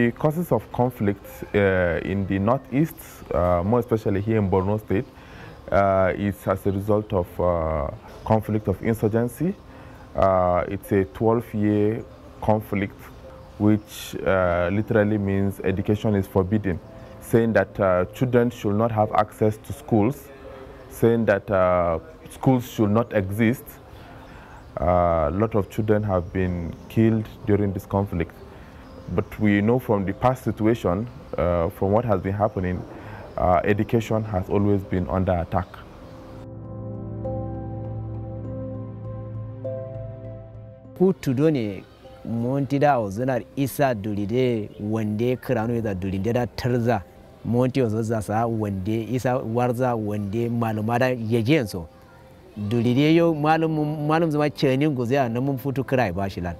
The causes of conflict uh, in the northeast, uh, more especially here in Borno State, uh, is as a result of uh, conflict of insurgency. Uh, it's a 12-year conflict, which uh, literally means education is forbidden, saying that children should not have access to schools, saying that schools should not exist. a lot of children have been killed during this conflict. But we know from the past situation, uh, from what has been happening, uh, education has always been under attack. Kutu done monti da ozunar isa dulide wande kiranu da dulide da tarza monti ozo zasa wande isa warza wande malumada yaje so dulide yo malum malum zama cenin guzya na mun futu kirai bashilan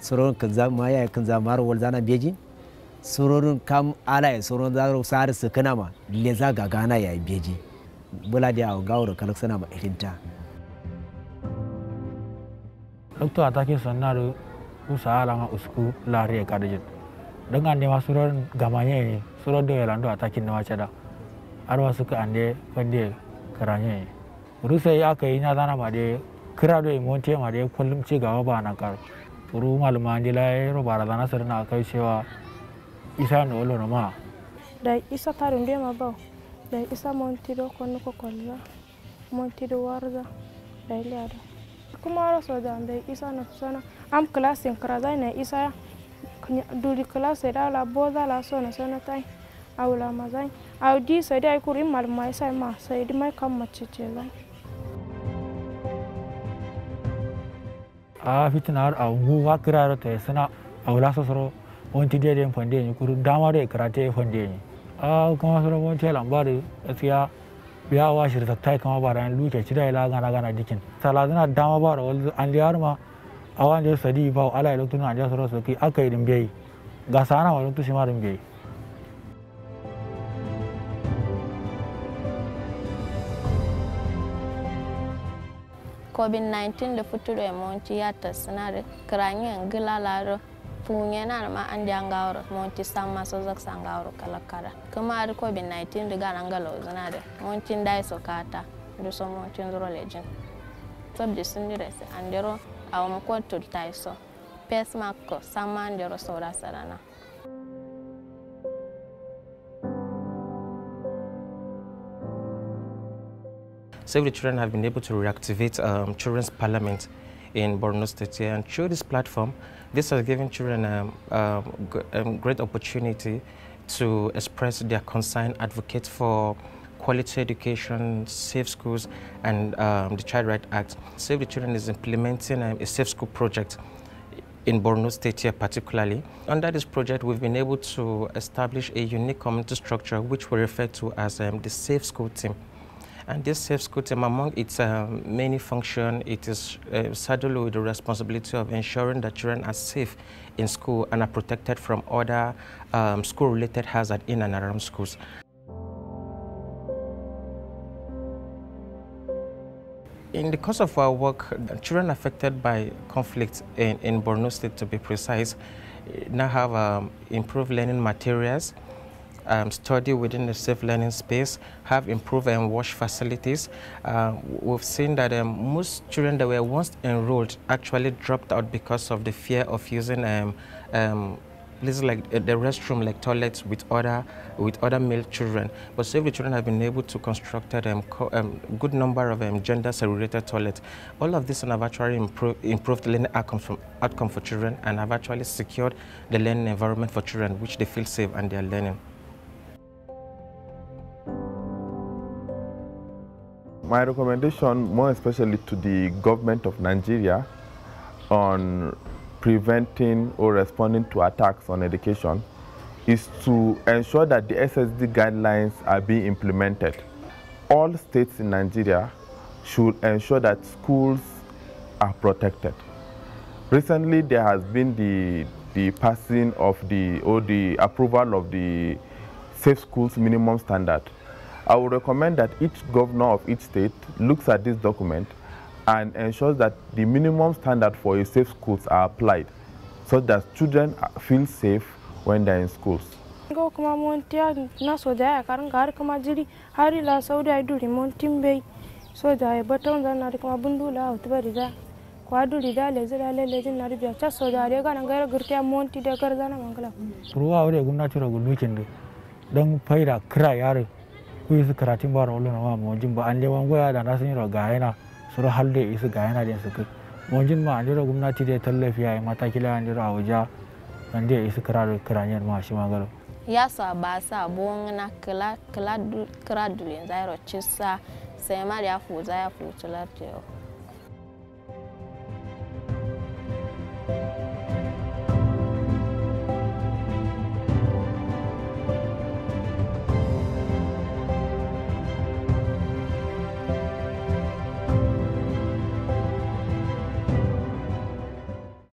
daji soron kanza maya kanza maro wal zana beji. Sororin kam ala ya soron zaro sar su kana ma le za ga gana ya beji. Bula da awo gawo kalak sana ma irinta dokto atake sannaru usaha langa usku lari ka dajin dengan dia suron gamanya ini suron do yalando atakin na wacada arwa suka ande kande karanya rusa ya kai nya dana ma de kira do monte ma de kullum ci gaba ba nan kar uru maluma andila ro bara dana sarna kai cewa isa no lo ma. Da isa tarun de ma ba da isa monti do konno ko kolla. Monti do warza. Da iliada kuma ro so da da isa na sana am klasin karaza na isa duri klase da la boza la so na sana tai awla mazai aw di sai dai kurin maluma sai ma. Sai di mai kam mace ce zai a fitinar a ngu wa kiraro te sana a wula sosoro wonti de de fande ni kuru dama de karate fande ni a kuma soro wonti lambari gaskiya biya wa shirta tai kama bara an luke ci da ila gana gana dikin saladina dama bara wal an liyar ma awan de sadi ba ala ilo tuna anja soro so ki akai din bai ga sana wa lutu shi covid-19 da futuro e monti yatta sinare kranye gilalaro punyena ma andi angawro monti samma sozak sangawro kala kara kuma ar covid-19 de garangalo zinare monti ndai sokata du so monti ndro legend sob de sindire se andero awam ko tultai so pesma ko samma andero sora sarana Save the Children have been able to reactivate um, Children's Parliament in Borno State here. and through this platform, this has given children um, a um, great opportunity to express their concern, advocate for quality education, safe schools, and um, the Child Right Act. Save the Children is implementing um, a safe school project in Borno State here particularly. Under this project, we've been able to establish a unique community structure which we refer to as um, the Safe School Team. And this safe school team, among its um, many functions, it is uh, saddled with the responsibility of ensuring that children are safe in school and are protected from other um, school-related hazards in and around schools. In the course of our work, children affected by conflict in, in Borno State, to be precise, now have um, improved learning materials, um, study within the safe learning space, have improved and wash facilities. Uh, we've seen that um, most children that were once enrolled actually dropped out because of the fear of using um, um, places like the restroom, like toilets with other with other male children. But the Children have been able to construct a um, um, good number of um, gender segregated toilets. All of this have actually improved, improved learning outcome, from, outcome for children and have actually secured the learning environment for children, which they feel safe and they are learning. My recommendation, more especially to the government of Nigeria, on preventing or responding to attacks on education is to ensure that the SSD guidelines are being implemented. All states in Nigeria should ensure that schools are protected. Recently, there has been the, the passing of the, or the approval of the Safe Schools Minimum Standard. I would recommend that each governor of each state looks at this document and ensures that the minimum standard for a safe schools are applied so that children feel safe when they're in schools. Ngo kuma montiya na soja ya karan har kuma jiri. Har ila saudi ai duri montin bai soja ya baton zan na kuma bundula hautu bari da kwa duri da le zira le lejin na rubiya cha soja ya ga nan ga gurtiya monti da garza na mangala ruwa wuri gwamnati ro gulukin da don faida kira yare kuisu karatin bara ulu na ma mojin ba. An le wan goya da nasin ro ga yana suru halde isu ga yana den suku mojin ma an le gwamnati da tallafi ya mata kila an le abuja an le isu kararo karanyen ma shi magaro ya sa ba sa bon na kala kala kala du yanzu ro sai ma da fu za ya fu tular teo